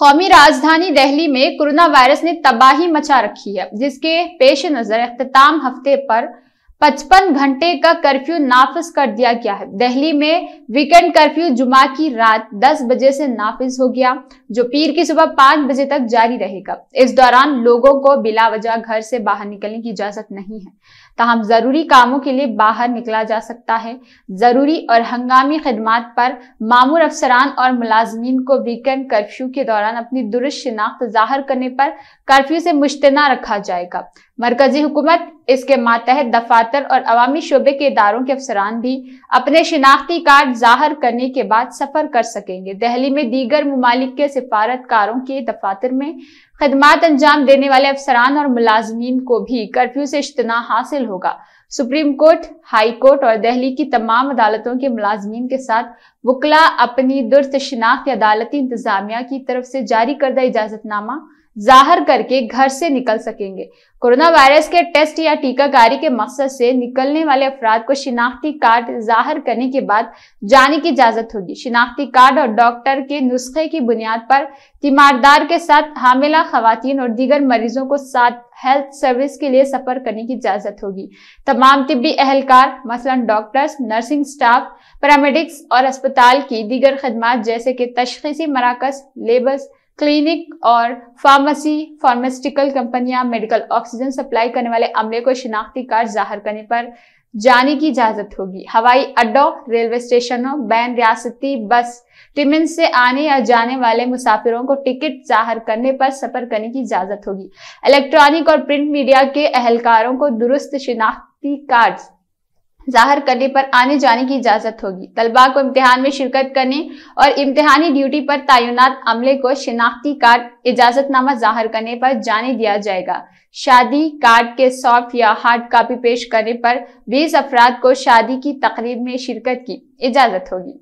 कौमी राजधानी दिल्ली में कोरोना वायरस ने तबाही मचा रखी है, जिसके पेश नज़र अख्ताम हफ़्ते पर 55 घंटे का कर्फ्यू नाफिज कर दिया गया है। दिल्ली में वीकेंड कर्फ्यू जुमा की रात 10 बजे से नाफिज हो गया, जो पीर की सुबह 5 बजे तक जारी रहेगा। इस दौरान लोगों को बिला वजह घर से बाहर निकलने की इजाज़त नहीं है। तहम ज़रूरी कामों के लिए बाहर निकला जा सकता है। ज़रूरी और हंगामी खदमात पर मामूर अफसरान और मुलाजमीन को वीकेंड कर्फ्यू के दौरान अपनी दुरुस्त शिनाख्त ज़ाहिर करने पर कर्फ्यू से मुश्तना रखा जाएगा। मरकजी हुकूमत इसके मातहत दफातर और अवामी शोबे के इदारों के अफसरान भी अपने शिनाख्ती कार्ड ज़ाहिर करने के बाद सफ़र कर सकेंगे। दहली में दीगर ममालिक के सिफारतकारों के दफातर में खदमात अंजाम देने वाले अफसरान और मुलाजमीन को भी कर्फ्यू से इज्तना हासिल होगा। सुप्रीम कोर्ट, हाई कोर्ट और दहली की तमाम अदालतों के मुलाजमीन के साथ वकला अपनी दुरुस्त शिनाख्त अदालती इंतजामिया की तरफ़ से जारी करदा इजाजतनामा ज़ाहिर करके घर से निकल सकेंगे। कोरोना वायरस के टेस्ट या टीकाकारी के मकसद से निकलने वाले अफराद को शिनाख्ती कार्ड ज़ाहिर करने के बाद जाने की इजाज़त होगी। शिनाख्ती कार्ड और डॉक्टर के नुस्खे की बुनियाद पर तीमारदार के साथ हामिला खातन और दीगर मरीजों को साथ हेल्थ सर्विस के लिए सफ़र करने की इजाज़त होगी। तमाम तिब्बी एहलकार मसलन डॉक्टर्स, नर्सिंग स्टाफ, पैरामेडिक्स और अस्पताल की दीगर खदमात जैसे कि तशखीसी मराकज लेबर्स क्लिनिक और फार्मेसी, फार्मास्यूटिकल कंपनियाँ मेडिकल ऑक्सीजन सप्लाई करने वाले अमले को शिनाख्ती कार्ड ज़ाहिर करने पर जाने की इजाज़त होगी। हवाई अड्डों, रेलवे स्टेशनों, बैन, रियासती बस टिमिन से आने या जाने वाले मुसाफिरों को टिकट ज़ाहिर करने पर सफ़र करने की इजाज़त होगी। इलेक्ट्रॉनिक और प्रिंट मीडिया के अहलकारों को दुरुस्त शिनाख्ती कार्ड ज़ाहिर करने पर आने जाने की इजाज़त होगी। तलबा को इम्तिहान में शिरकत करने और इम्तिहानी ड्यूटी पर तैनात अमले को शिनाख्ती कार्ड, इजाजतनामा ज़ाहिर करने पर जाने दिया जाएगा। शादी कार्ड के सॉफ्ट या हार्ड कापी पेश करने पर 20 अफराद को शादी की तकरीब में शिरकत की इजाज़त होगी।